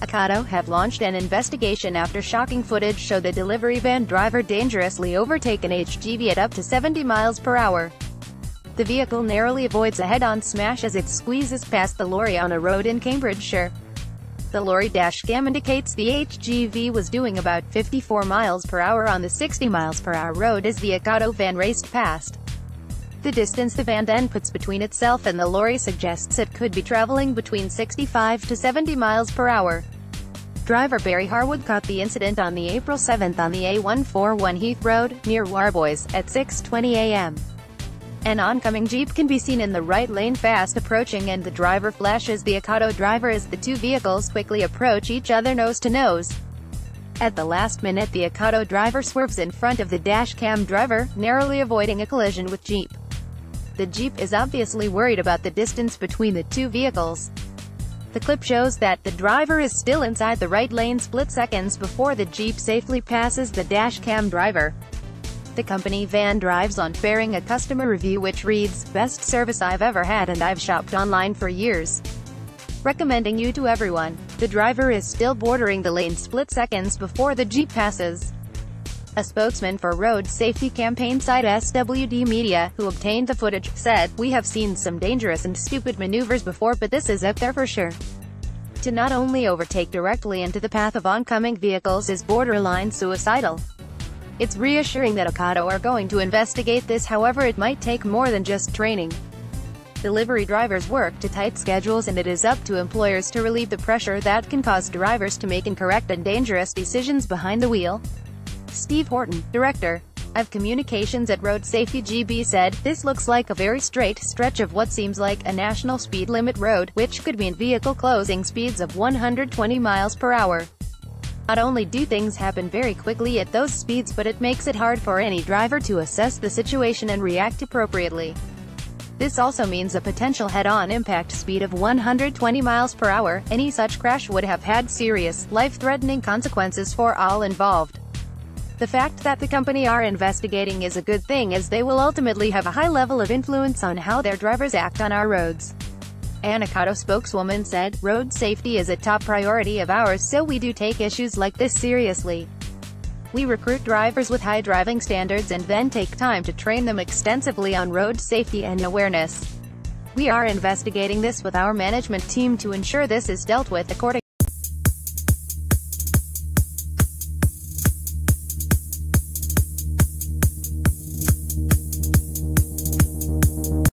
Ocado have launched an investigation after shocking footage show the delivery van driver dangerously overtake an HGV at up to 70 miles per hour. The vehicle narrowly avoids a head-on smash as it squeezes past the lorry on a road in Cambridgeshire. The lorry dash cam indicates the HGV was doing about 54 miles per hour on the 60 miles per hour road as the Ocado van raced past. The distance the van then puts between itself and the lorry suggests it could be traveling between 65 to 70 miles per hour. Driver Barry Harwood caught the incident on the April 7 on the A141 Heath Road, near Warboys, at 6.20 a.m. An oncoming Jeep can be seen in the right lane fast approaching and the driver flashes the Ocado driver as the two vehicles quickly approach each other nose to nose. At the last minute the Ocado driver swerves in front of the dashcam driver, narrowly avoiding a collision with Jeep. The Jeep is obviously worried about the distance between the two vehicles. The clip shows that the driver is still inside the right lane split seconds before the Jeep safely passes the dashcam driver. The company van drives on fairing a customer review which reads, Best service I've ever had and I've shopped online for years. Recommending you to everyone. The driver is still bordering the lane split seconds before the Jeep passes. A spokesman for road safety campaign site SWD Media, who obtained the footage, said, We have seen some dangerous and stupid maneuvers before but this is up there for sure. To not only overtake directly into the path of oncoming vehicles is borderline suicidal. It's reassuring that Ocado are going to investigate this however it might take more than just training. Delivery drivers work to tight schedules and it is up to employers to relieve the pressure that can cause drivers to make incorrect and dangerous decisions behind the wheel. Steve Horton, director of communications at Road Safety GB said, This looks like a very straight stretch of what seems like a national speed limit road, which could mean vehicle closing speeds of 120 miles per hour. Not only do things happen very quickly at those speeds but it makes it hard for any driver to assess the situation and react appropriately. This also means a potential head-on impact speed of 120 miles per hour. Any such crash would have had serious, life-threatening consequences for all involved. The fact that the company are investigating is a good thing as they will ultimately have a high level of influence on how their drivers act on our roads. An Ocado spokeswoman said, Road safety is a top priority of ours so we do take issues like this seriously. We recruit drivers with high driving standards and then take time to train them extensively on road safety and awareness. We are investigating this with our management team to ensure this is dealt with according